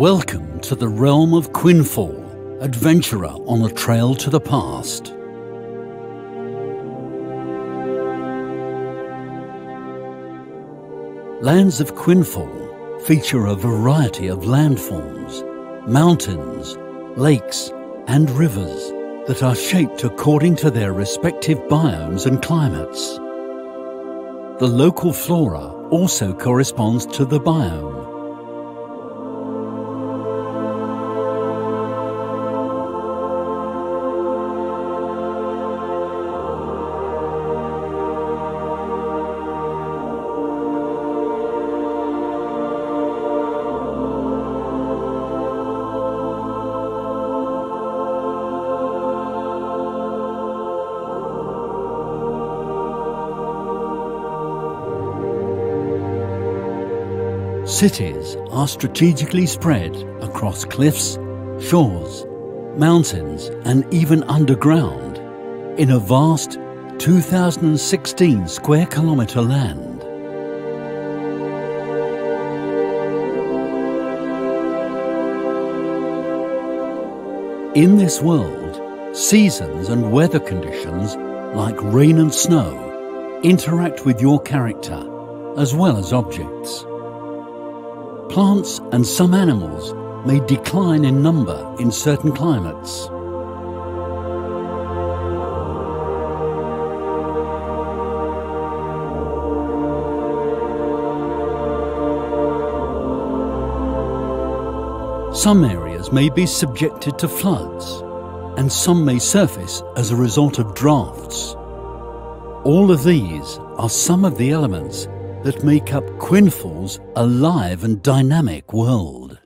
Welcome to the realm of Quinfall, adventurer on a trail to the past. Lands of Quinfall feature a variety of landforms, mountains, lakes, and rivers that are shaped according to their respective biomes and climates. The local flora also corresponds to the biome. Cities are strategically spread across cliffs, shores, mountains, and even underground in a vast 2016 square kilometre land. In this world, seasons and weather conditions like rain and snow interact with your character as well as objects. Plants and some animals may decline in number in certain climates. Some areas may be subjected to floods, and some may surface as a result of drafts. All of these are some of the elements that make up Quinfall's alive and dynamic world.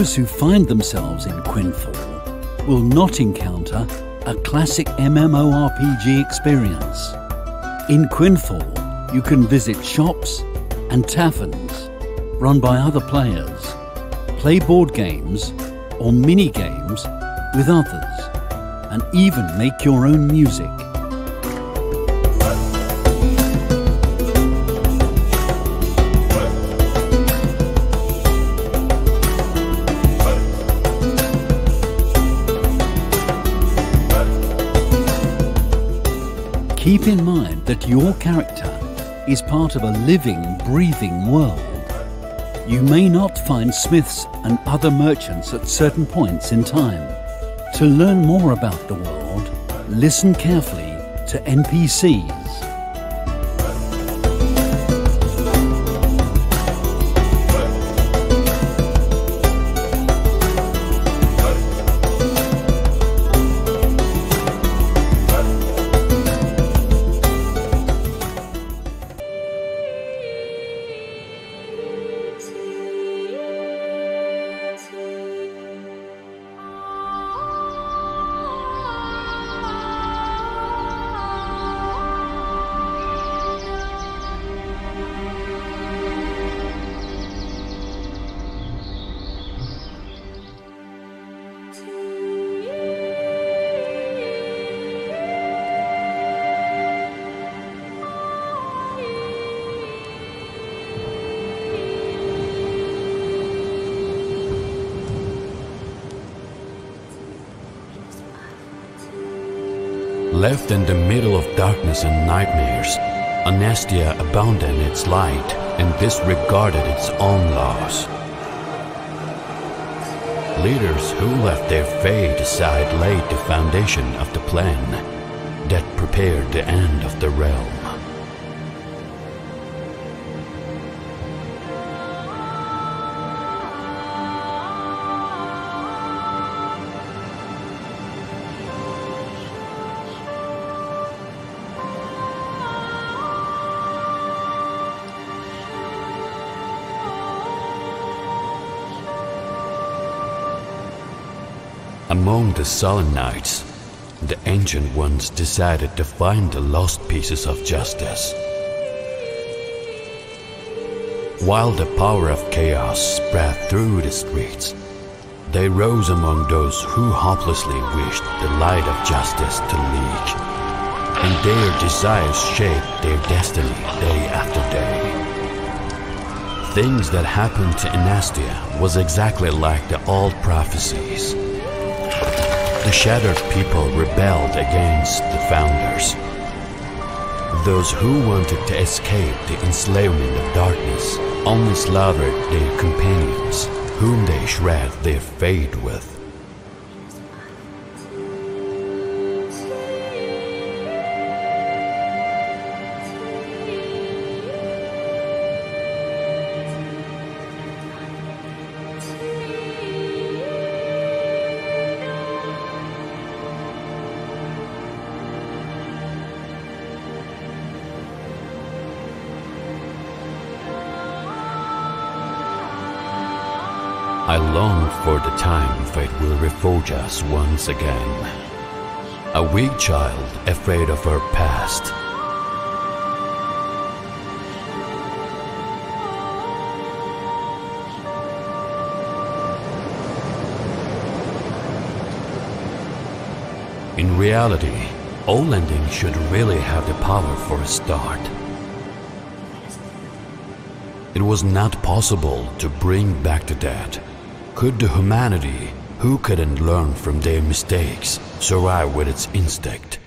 Those who find themselves in Quinfall will not encounter a classic MMORPG experience. In Quinfall, you can visit shops and taverns run by other players, play board games or mini games with others, and even make your own music. Keep in mind that your character is part of a living, breathing world. You may not find smiths and other merchants at certain points in time. To learn more about the world, listen carefully to NPCs. Left in the middle of darkness and nightmares, Anestia abandoned its light and disregarded its own laws. Leaders who left their fate aside laid the foundation of the plan that prepared the end of the realm. Among the sullen the ancient ones decided to find the lost pieces of justice. While the power of chaos spread through the streets, they rose among those who hopelessly wished the light of justice to leak, and their desires shaped their destiny day after day. Things that happened to Inastia was exactly like the old prophecies. The shattered people rebelled against the founders. Those who wanted to escape the enslavement of darkness only slaughtered their companions, whom they shred their fate with. Long for the time fate will reforge us once again. A weak child afraid of her past. In reality, Olending should really have the power for a start. It was not possible to bring back the dead. Could the humanity, who couldn't learn from their mistakes, survive with its instinct?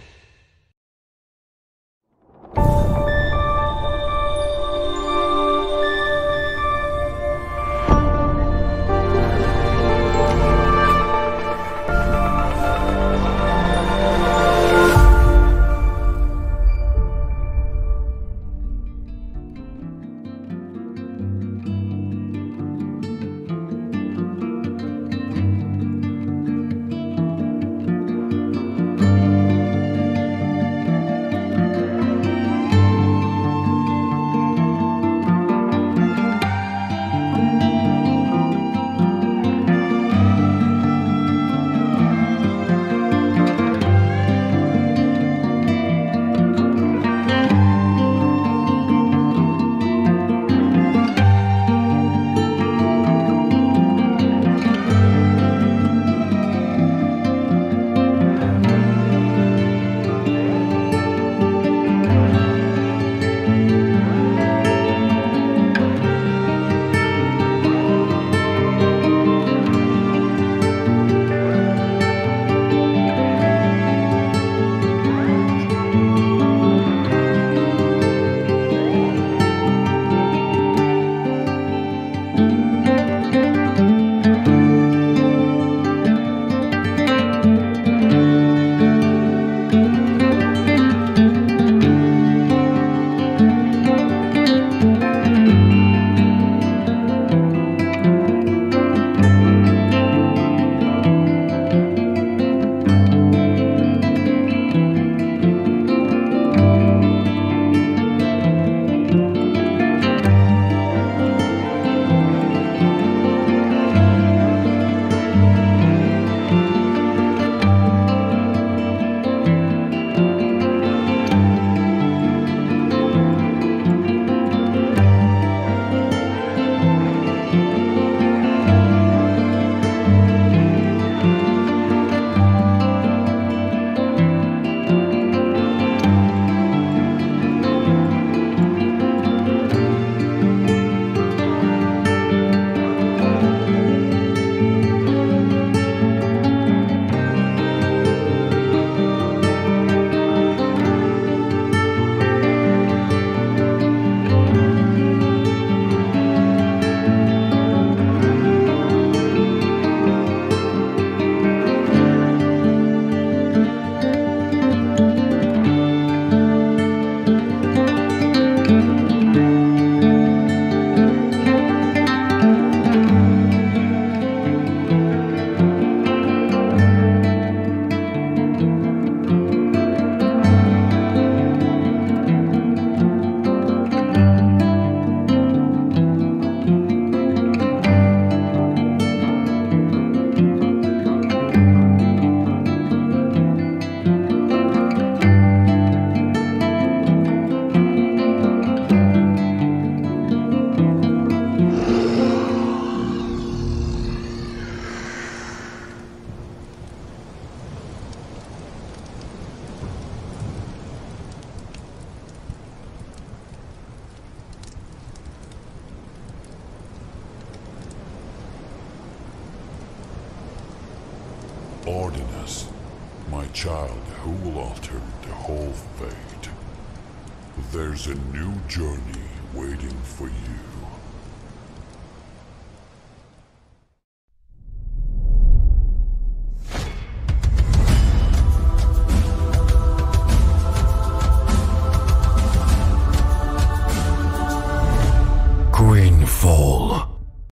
Child who will alter the whole fate. There's a new journey waiting for you.